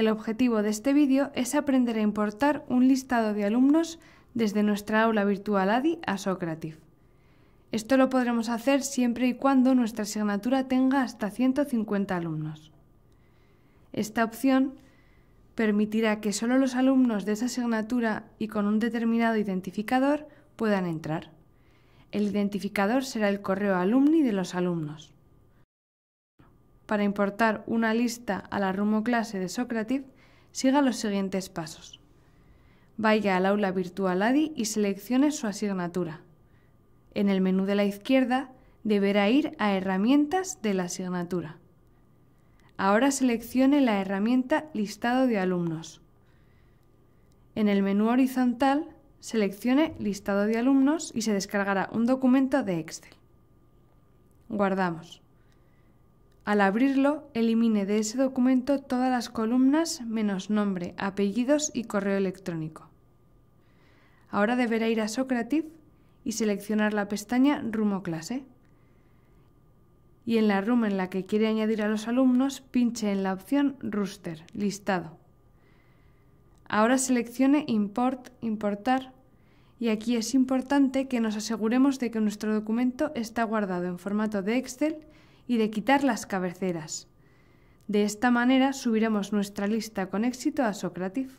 El objetivo de este vídeo es aprender a importar un listado de alumnos desde nuestra aula virtual ADI a Socrative. Esto lo podremos hacer siempre y cuando nuestra asignatura tenga hasta 150 alumnos. Esta opción permitirá que solo los alumnos de esa asignatura y con un determinado identificador puedan entrar. El identificador será el correo alumni de los alumnos. Para importar una lista a la Rumo clase de Socrative, siga los siguientes pasos. Vaya al aula virtual ADI y seleccione su asignatura. En el menú de la izquierda deberá ir a Herramientas de la asignatura. Ahora seleccione la herramienta Listado de alumnos. En el menú horizontal seleccione Listado de alumnos y se descargará un documento de Excel. Guardamos. Al abrirlo, elimine de ese documento todas las columnas menos nombre, apellidos y correo electrónico. Ahora deberá ir a Socrative y seleccionar la pestaña Rumo clase. Y en la room en la que quiere añadir a los alumnos, pinche en la opción Ruster, listado. Ahora seleccione Import, importar y aquí es importante que nos aseguremos de que nuestro documento está guardado en formato de Excel y de quitar las cabeceras. De esta manera subiremos nuestra lista con éxito a Socrative.